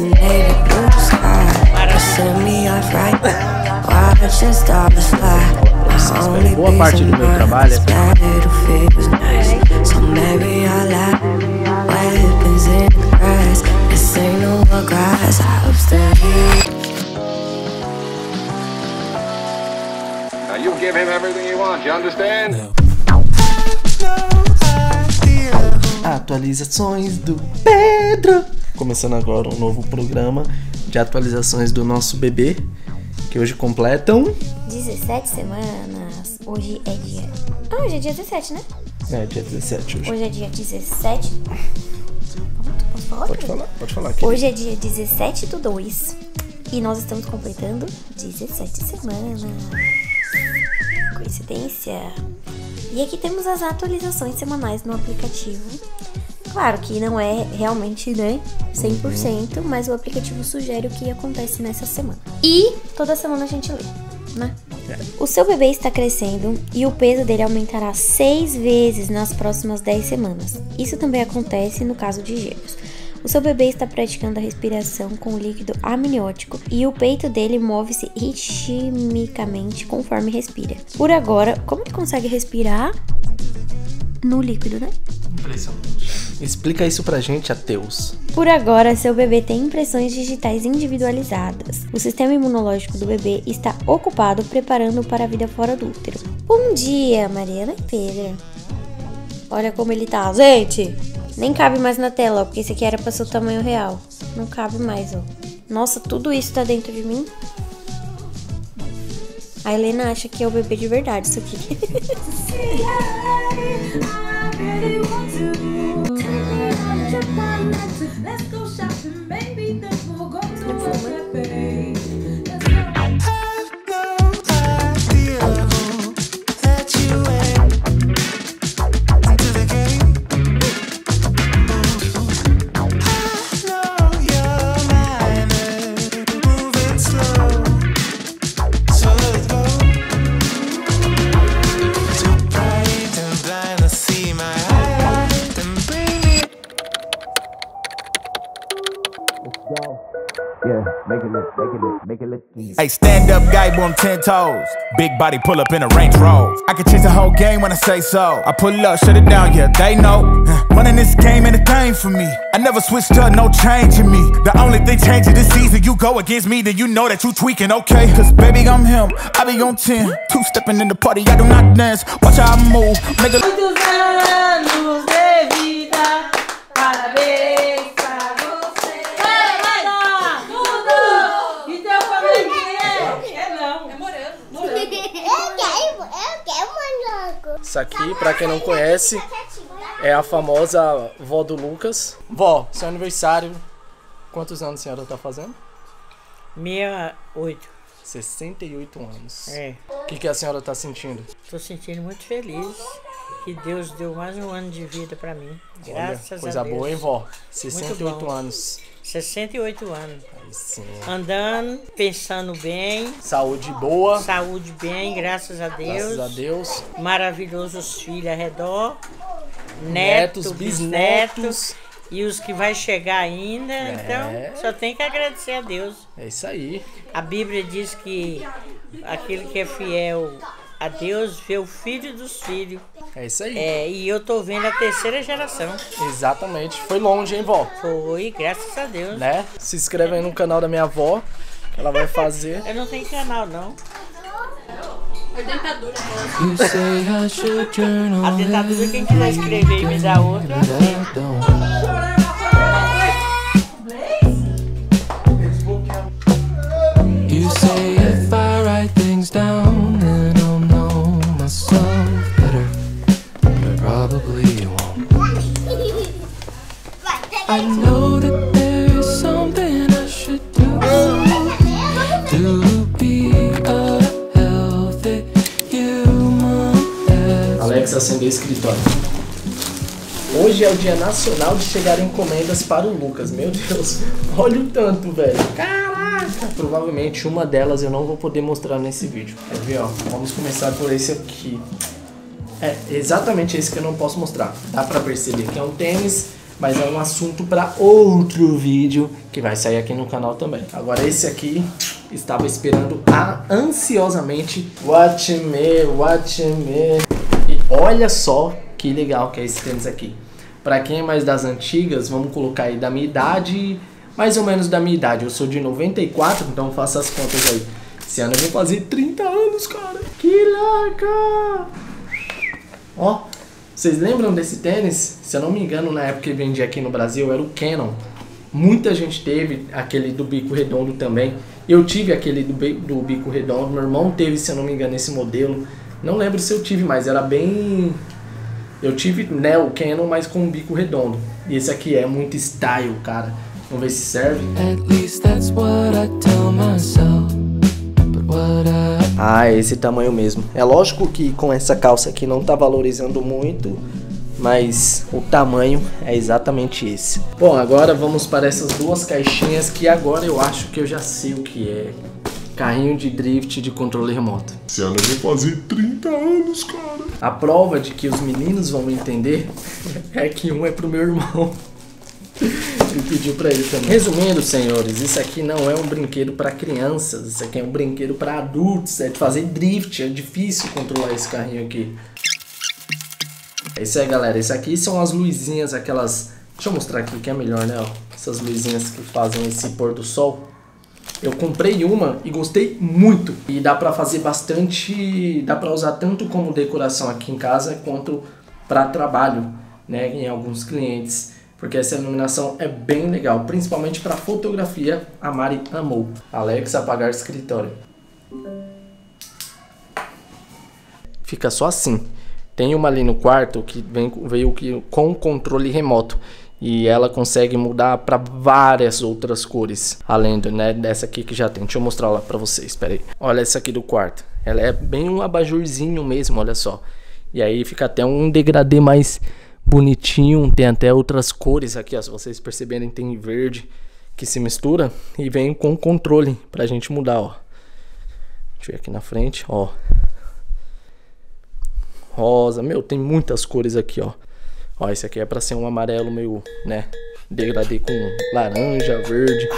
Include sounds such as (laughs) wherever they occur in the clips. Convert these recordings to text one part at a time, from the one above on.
navy blue sky. You set me off right. Watching stars fly. My only boa parte do meu trabalho é-. So maybe I like weapons in the grass. This ain't no grass. I upstairs. Now you give him everything he wants, you understand? Atualizações do Pedro. Começando agora um novo programa de atualizações do nosso bebê, que hoje completam. 17 semanas. Hoje é dia. Ah, hoje é dia 17, né? É, dia 17 hoje. Hoje é dia 17. Pronto, posso falar? Pode falar, pode falar aqui. Hoje é dia 17 do 2. E nós estamos completando 17 semanas. Coincidência? E aqui temos as atualizações semanais no aplicativo. Claro que não é realmente, né, 100%, mas o aplicativo sugere o que acontece nessa semana. E toda semana a gente lê, né? O seu bebê está crescendo e o peso dele aumentará seis vezes nas próximas 10 semanas. Isso também acontece no caso de gêmeos. O seu bebê está praticando a respiração com líquido amniótico e o peito dele move-se ritmicamente conforme respira. Por agora, como ele consegue respirar no líquido, né? Impressionante. Explica isso pra gente, ateus. Por agora, seu bebê tem impressões digitais individualizadas. O sistema imunológico do bebê está ocupado preparando-o para a vida fora do útero. Bom dia, Mariana e Pedro. Olha como ele tá, gente. Nem cabe mais na tela, ó, porque esse aqui era pra ser o tamanho real. Não cabe mais, ó. Nossa, tudo isso tá dentro de mim. A Helena acha que é o bebê de verdade isso aqui. (laughs) Let's go shopping, baby. Then we'll go to a Hey, stand up guy on 10 toes. Big body pull up in a Range Rover. I can change the whole game when I say so. I pull up, shut it down, yeah, they know. Running this game ain't a thing for me. I never switched up, no change in me. The only thing changing this season, you go against me, then you know that you tweaking, okay? Cause baby, I'm him, I be on 10. Two stepping in the party, I do not dance. Watch how I move, make a Eu quero. Isso aqui, pra quem não conhece, é a famosa vó do Lucas. Vó, seu aniversário, quantos anos a senhora tá fazendo? 68. 68 anos. É, O que, que a senhora tá sentindo? tô sentindo muito feliz que Deus deu mais um ano de vida pra mim. Olha, Graças coisa a Deus. boa, hein, vó? 68 bom. anos. 68 anos. Sim. Andando, pensando bem, Saúde boa, saúde bem, graças a Deus. graças a Deus. Maravilhosos filhos ao redor. Netos, Neto, bisnetos. bisnetos. E os que vai chegar ainda. É. Então, só tem que agradecer a Deus. É isso aí. A Bíblia diz que aquele que é fiel a Deus vê o filho dos filhos. É isso aí. É, e eu tô vendo a terceira geração. Exatamente. Foi longe, hein, vó? Foi, graças a Deus. Né? Se inscreve aí no canal da minha avó. que Ela vai fazer. Eu não tenho canal, não. Should journal. A dentadura, quem quiser escrever e me dar outra, Alex acender escritório. Hoje é o dia nacional de chegar encomendas para o Lucas. Meu Deus, (laughs) olha o tanto, velho. Caraca! Provavelmente uma delas eu não vou poder mostrar nesse vídeo. Quer ver, ó? Vamos começar por esse aqui. É exatamente esse que eu não posso mostrar. Dá pra perceber que é um tênis mas é um assunto para outro vídeo que vai sair aqui no canal também. Agora esse aqui estava esperando a, ansiosamente. Watch me, watch me. E olha só que legal que é esse tênis aqui. Para quem é mais das antigas, vamos colocar aí da minha idade, mais ou menos da minha idade. Eu sou de 94, então faça as contas aí. Esse ano eu vou fazer 30 anos, cara. Que louca! Ó, vocês lembram desse tênis? Se eu não me engano, na época que vendia aqui no Brasil, era o Canon. Muita gente teve aquele do bico redondo também. Eu tive aquele do, do bico redondo. Meu irmão teve, se eu não me engano, esse modelo. Não lembro se eu tive, mas era bem. Eu tive né, o Canon, mas com um bico redondo. E esse aqui é muito style, cara. Vamos ver se serve. At least that's what I tell myself. But what I Ah, é esse tamanho mesmo. É lógico que com essa calça aqui não tá valorizando muito, mas o tamanho é exatamente esse. Bom, agora vamos para essas duas caixinhas que agora eu acho que eu já sei o que é. Carrinho de drift de controle remoto. Esse ano eu vou fazer 30 anos, cara. A prova de que os meninos vão entender (laughs) é que um é pro meu irmão. (laughs) Ele pediu pra ele também. Resumindo, senhores, isso aqui não é um brinquedo pra crianças. Isso aqui é um brinquedo pra adultos. É de fazer drift. É difícil controlar esse carrinho aqui. É isso aí, galera. Isso aqui são as luzinhas, aquelas. Deixa eu mostrar aqui que é melhor, né? ó. Essas luzinhas que fazem esse pôr do sol. Eu comprei uma e gostei muito. E dá pra fazer bastante. Dá pra usar tanto como decoração aqui em casa quanto pra trabalho, né? Em alguns clientes. Porque essa iluminação é bem legal, principalmente para fotografia. A Mari amou. Alex apagar escritório. Fica só assim. Tem uma ali no quarto que vem, veio com controle remoto. E ela consegue mudar para várias outras cores. Além do, né, dessa aqui que já tem. Deixa eu mostrar lá para vocês. Espera aí. Olha essa aqui do quarto. Ela é bem um abajurzinho mesmo, olha só. E aí fica até um degradê mais bonitinho. Tem até outras cores aqui, ó. Se vocês perceberem, tem verde que se mistura. E vem com controle pra gente mudar, ó. Deixa eu ver aqui na frente, ó. Rosa, meu, tem muitas cores aqui, ó. Ó, esse aqui é pra ser um amarelo meio, né? Degradê com laranja, verde.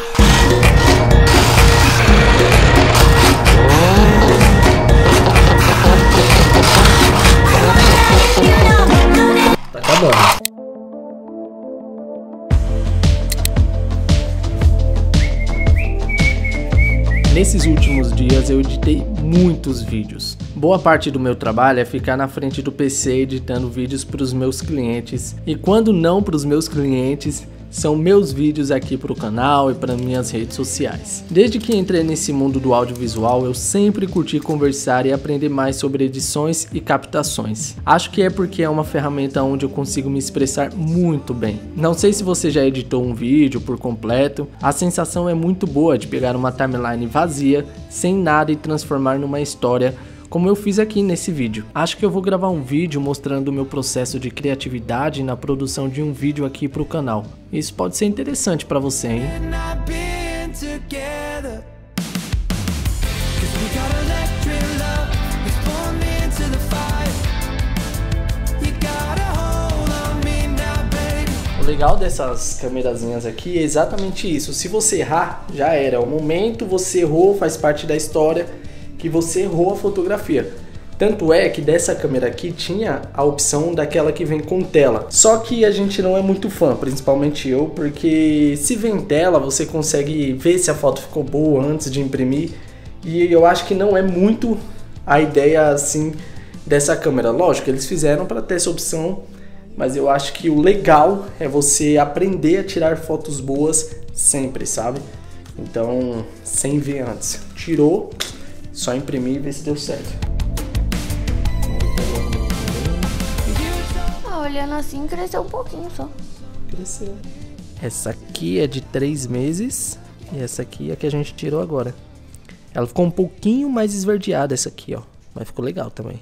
Eu editei muitos vídeos. Boa parte do meu trabalho é ficar na frente do PC editando vídeos para os meus clientes. E quando não para os meus clientes, são meus vídeos aqui para o canal e para minhas redes sociais. Desde que entrei nesse mundo do audiovisual, eu sempre curti conversar e aprender mais sobre edições e captações. Acho que é porque é uma ferramenta onde eu consigo me expressar muito bem. Não sei se você já editou um vídeo por completo, a sensação é muito boa de pegar uma timeline vazia, sem nada e transformar numa história como eu fiz aqui nesse vídeo. Acho que eu vou gravar um vídeo mostrando o meu processo de criatividade na produção de um vídeo aqui para o canal. Isso pode ser interessante para você, hein? O legal dessas câmerazinhas aqui é exatamente isso. Se você errar, já era. O momento você errou, faz parte da história que você errou a fotografia. Tanto é que dessa câmera aqui tinha a opção daquela que vem com tela. Só que a gente não é muito fã, principalmente eu, porque se vem tela, você consegue ver se a foto ficou boa antes de imprimir. E eu acho que não é muito a ideia assim dessa câmera. Lógico, eles fizeram para ter essa opção, mas eu acho que o legal é você aprender a tirar fotos boas sempre, sabe? Então, sem ver antes. Tirou, só imprimir e ver se deu certo. Ah, olhando assim, cresceu um pouquinho só. Cresceu. Essa aqui é de 3 meses e essa aqui é a que a gente tirou agora. Ela ficou um pouquinho mais esverdeada essa aqui, ó. Mas ficou legal também.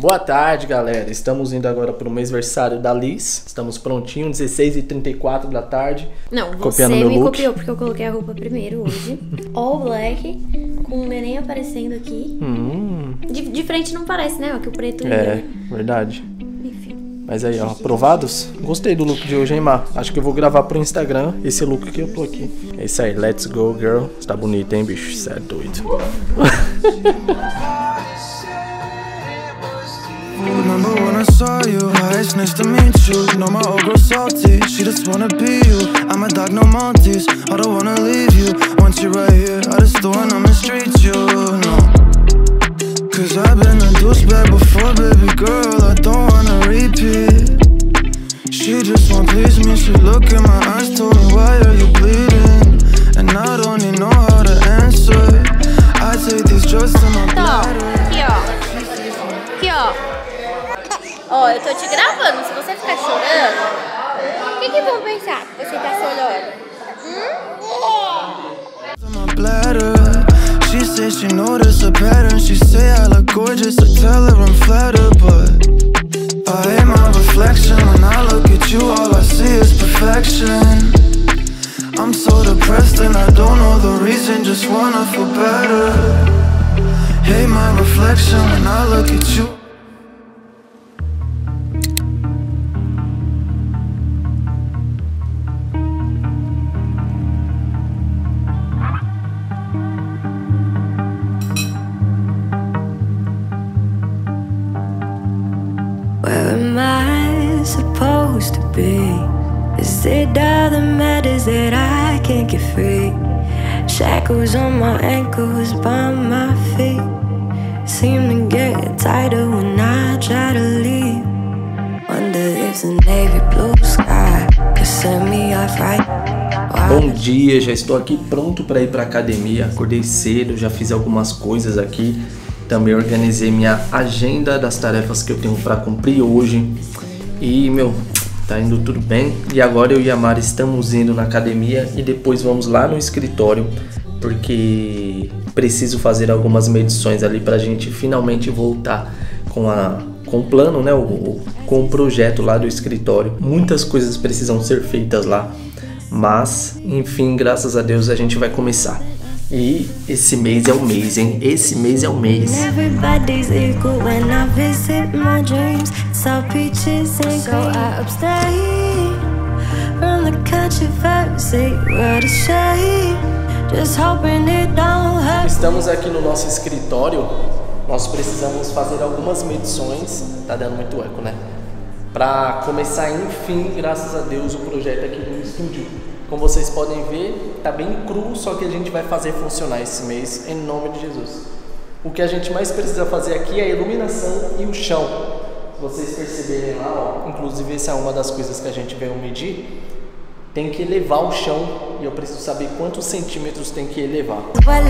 Boa tarde, galera. Estamos indo agora para o mêsversário da Liz. Estamos prontinho, 16h34 da tarde. Não, você me look. copiou, porque eu coloquei a roupa primeiro hoje. (laughs) All black, com o neném aparecendo aqui. Hum, De, de frente não parece, né? Que o preto é, liga. verdade. Enfim. Mas aí, ó, aprovados? Gostei do look de hoje, hein, Mar? Acho que eu vou gravar pro Instagram esse look que eu tô aqui. É isso aí, let's go, girl. Você tá bonita, hein, bicho? Você é doido. (laughs) I saw you? Hi, it's nice to meet you. Know my old girl salty, she just wanna be you. I'm a dog, no Maltese. I don't wanna leave you. Once you're right here, I just don't wanna mistreat you. No. Cause I've been a douchebag before, baby girl. I don't wanna repeat. She just wanna please me. She look in my eyes, told me, Why are you bleeding? And I don't even know how to answer. I take these drugs to my bladder. Ó. Aqui, ó. Ó, eu tô te gravando. Se você ficar chorando, o que, que vão pensar que você tá chorando? bladder. She said she noticed a pattern. She say I look gorgeous. I tell her I'm flattered, but I hate my reflection. When I look at you, all I see is perfection. I'm so depressed and I don't know the reason. Just wanna feel better. Hate my reflection when I look at you. It all that matters that I can't get free? Shackles on my ankles, by my feet. Seem to get tighter when I try to leave. Wonder if the navy blue sky could set me off right. Bom dia, já estou aqui pronto para ir para academia. Acordei cedo, já fiz algumas coisas aqui. Também organizei minha agenda das tarefas que eu tenho para cumprir hoje. E meu, tá indo tudo bem. E agora eu e a Mari estamos indo na academia e depois vamos lá no escritório porque preciso fazer algumas medições ali pra gente finalmente voltar com a com o plano, né, o- com o projeto lá do escritório. Muitas coisas precisam ser feitas lá, mas enfim, graças a Deus a gente vai começar. E esse mês é o mês, hein? Esse mês é o mês. Everybody's equal when I visit my dreams. Saw peaches and so I abstain from the controversy. What a shame. Just hoping it don't hurt. Estamos aqui no nosso escritório. Nós precisamos fazer algumas medições. Tá dando muito eco, né? Para começar, enfim, graças a Deus, o projeto aqui no estúdio. Como vocês podem ver, tá bem cru, só que a gente vai fazer funcionar esse mês em nome de Jesus. O que a gente mais precisa fazer aqui é a iluminação e o chão. Vocês perceberem lá, ó, inclusive essa é uma das coisas que a gente veio medir. Tem que elevar o chão e eu preciso saber quantos centímetros tem que elevar. What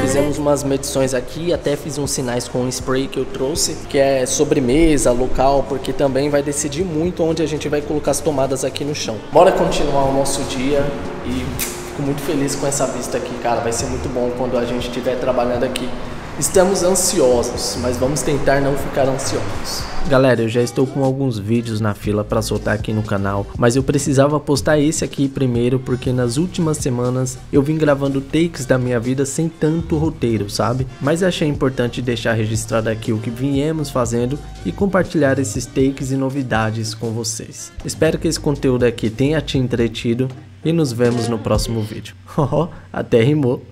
Fizemos umas medições aqui, até fiz uns sinais com um spray que eu trouxe, que é sobremesa, local, porque também vai decidir muito onde a gente vai colocar as tomadas aqui no chão. Bora continuar o nosso dia e fico muito feliz com essa vista aqui, cara. Vai ser muito bom quando a gente estiver trabalhando aqui. Estamos ansiosos, mas vamos tentar não ficar ansiosos. Galera, eu já estou com alguns vídeos na fila para soltar aqui no canal, mas eu precisava postar esse aqui primeiro porque nas últimas semanas eu vim gravando takes da minha vida sem tanto roteiro, sabe? Mas achei importante deixar registrado aqui o que viemos fazendo e compartilhar esses takes e novidades com vocês. Espero que esse conteúdo aqui tenha te entretido e nos vemos no próximo vídeo. (laughs) Até rimou!